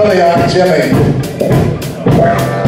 Philly on Jimmy.